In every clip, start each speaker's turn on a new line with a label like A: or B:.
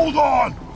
A: Hold on!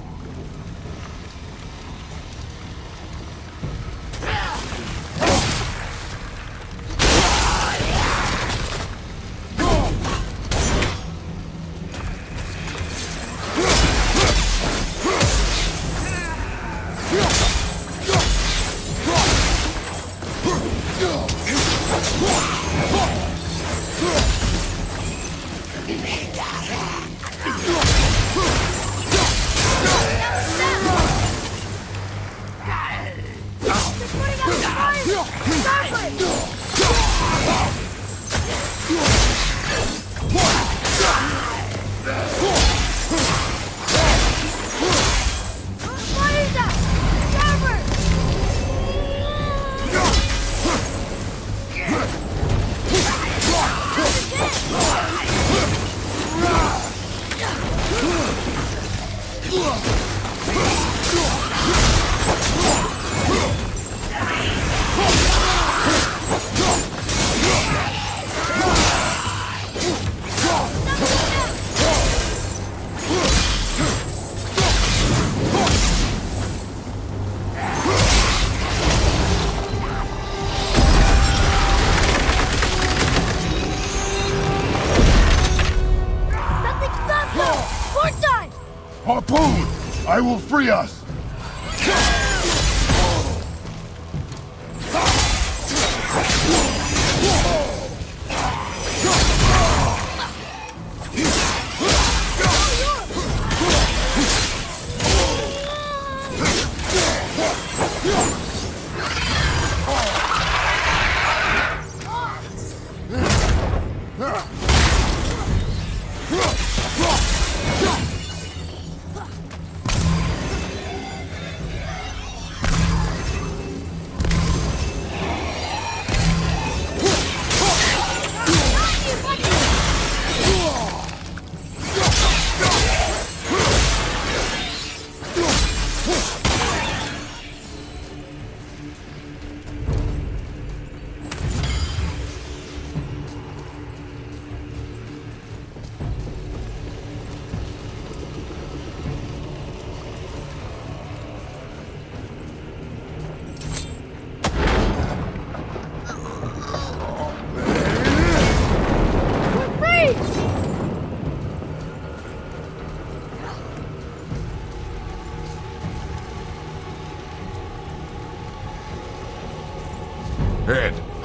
A: Harpoon! I will free us!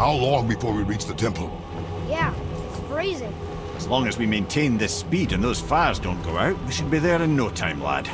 A: How long before we reach the temple?
B: Yeah, it's freezing.
C: As long as we maintain this speed and those fires don't go out, we should be there in no time, lad.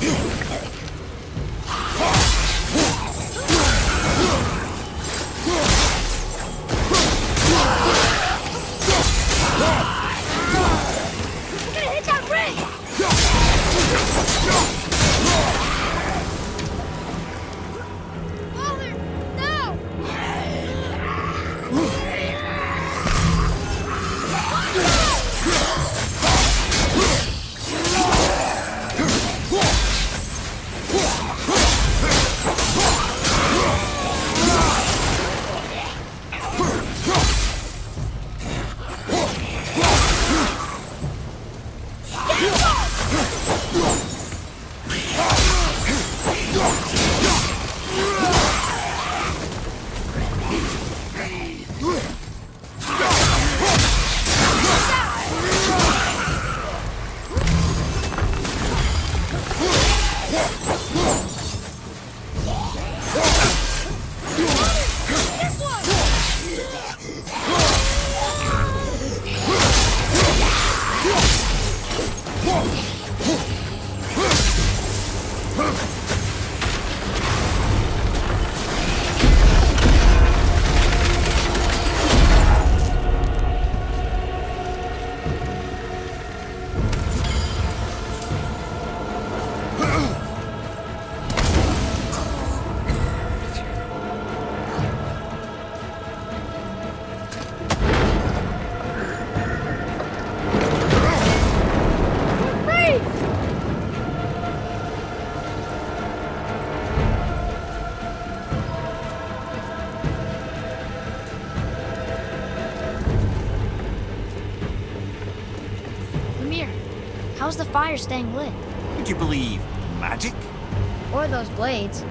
B: Yeah.
A: How's the fire staying lit?
C: Would you believe magic?
A: Or those blades?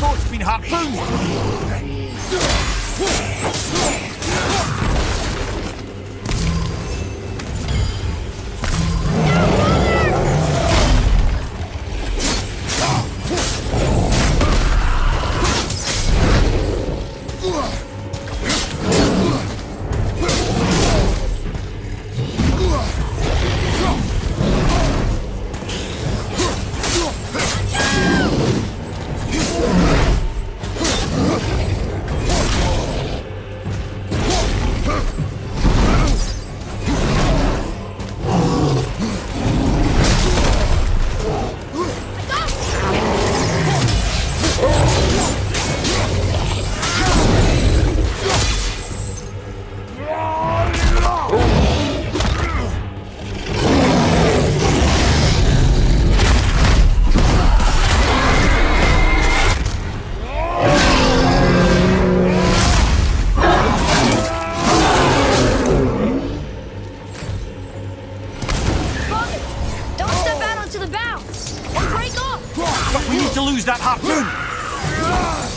C: Boat's been harpooned! To lose that harpoon!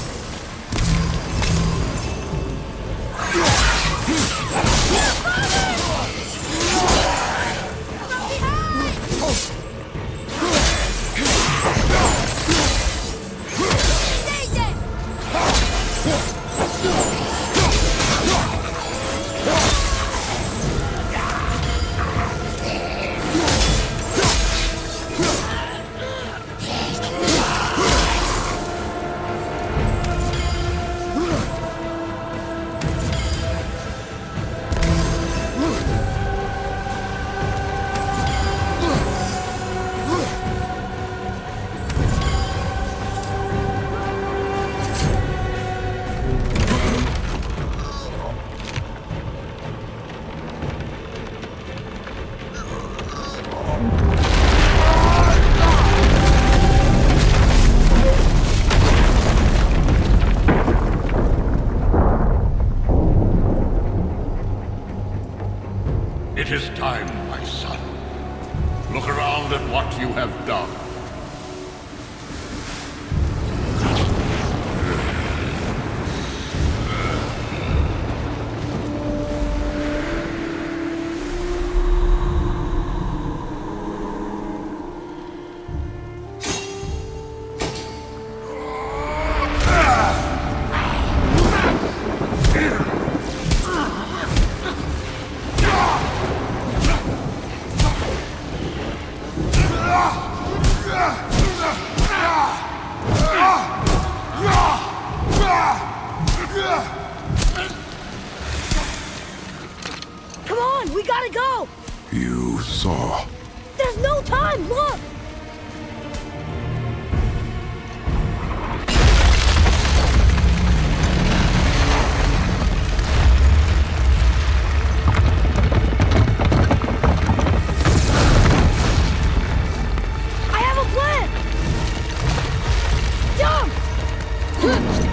D: It is time, my son. Look around at what you have done.
A: Gotta go!
E: You saw.
A: There's no time, look! I have a plan! Jump!